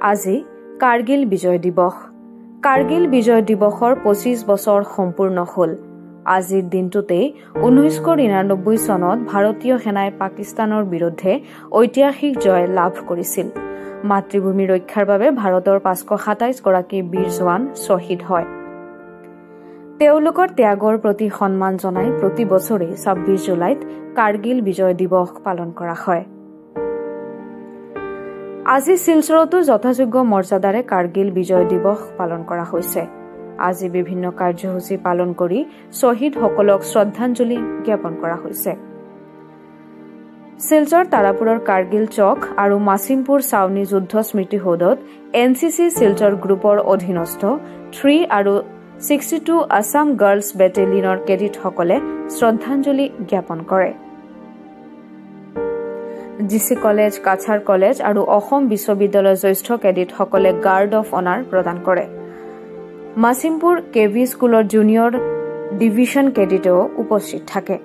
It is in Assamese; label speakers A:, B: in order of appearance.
A: আজি কাৰ্গিল বিজয় দিৱস। কাৰ্গিল বিজয় দিৱসৰ পঁচিছ বছৰ সম্পূৰ্ণ হ'ল। আজিৰ দিনটোতেই ঊনৈছশ নিৰান্নব্বৈ চনত ভাৰতীয় সেনাই পাকিস্তানৰ বিৰুদ্ধে ঐতিহাসিক জয় লাভ কৰিছিল। মাতৃভূমি ৰক্ষাৰ বাবে ভাৰতৰ পাঁচশ সাতাইছগৰাকী বীৰ জোৱান শ্বহীদ হয়। তেওঁলোকৰ ত্যাগৰ প্ৰতি সন্মান জনাই প্ৰতি বছৰে ছাব্বিছ জুলাইত কাৰ্গিল বিজয় দিৱস পালন কৰা হয়। আজি শিলচৰতো যথাযোগ্য মৰ্যাদাৰে কাৰ্গিল বিজয় দিৱস পালন কৰা হৈছে। আজি বিভিন্ন কাৰ্যসূচী পালন কৰি শ্বহীদসকলক শ্ৰদ্ধাঞ্জলি জ্ঞাপন কৰা হৈছে। শিলচৰ তাৰাপুৰৰ কাৰ্গিল চক আৰু মাছিমপুৰ ছাউনী যুদ্ধ স্মৃতি সৌধত এন চি চি শিলচৰ গ্ৰুপৰ অধীনস্থ থ্ৰী আৰু ছিক্সটি টু আছাম গাৰ্লছ বেটেলিয়নৰ কেডিটসকলে শ্ৰদ্ধাঞ্জলি জ্ঞাপন কৰে। G C college Cachar college আৰু অসম বিশ্ববিদ্যালয়ৰ জ্যেষ্ঠ কেডিটসকলে গাৰ্ড অফ অনাৰ প্ৰদান কৰে। মাছিমপুৰ কে ভি স্কুলৰ জুনিয়ৰ ডিভিজন কেডিটেও উপস্থিত থাকে।